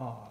어,